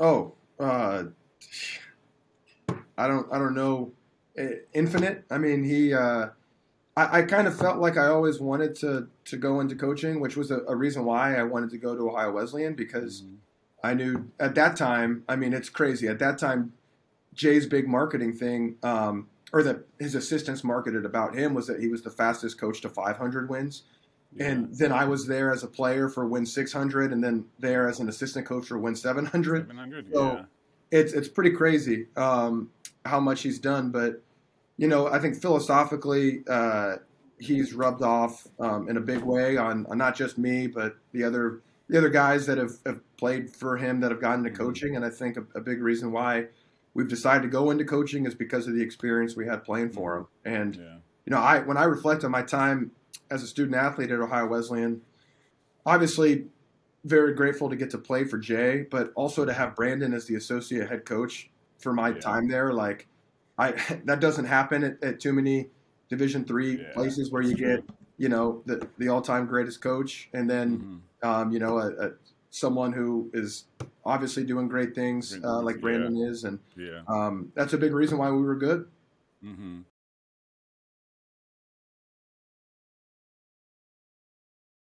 Oh, uh, I don't I don't know. Infinite. I mean, he. Uh, I, I kind of felt like I always wanted to to go into coaching, which was a, a reason why I wanted to go to Ohio Wesleyan because Mhm. I knew at that time. I mean, it's crazy. At that time, Jay's big marketing thing, um, or that his assistants marketed about him, was that he was the fastest coach to 500 wins. And then I was there as a player for win 600, and then there as an assistant coach for win 700. 700. So- yeah. It's it's pretty crazy um, how much he's done, but you know, I think philosophically, uh, he's rubbed off um, in a big way on, on not just me, but the other the other guys that have, have played for him that have gotten into Mhm. coaching. And I think a, a big reason why we've decided to go into coaching is because of the experience we had playing for him. And Yeah. you know, I when I reflect on my time as a student athlete at Ohio Wesleyan, obviously very grateful to get to play for Jay, but also to have Brandon as the associate head coach for my Yeah. time there. Like, I that doesn't happen at, at too many Division three Yeah, places where you that's get you know the the all time greatest coach, and then Mhm. um, you know a, a someone who is obviously doing great things uh, like yeah. Brandon is, and Yeah. um, that's a big reason why we were good. hmm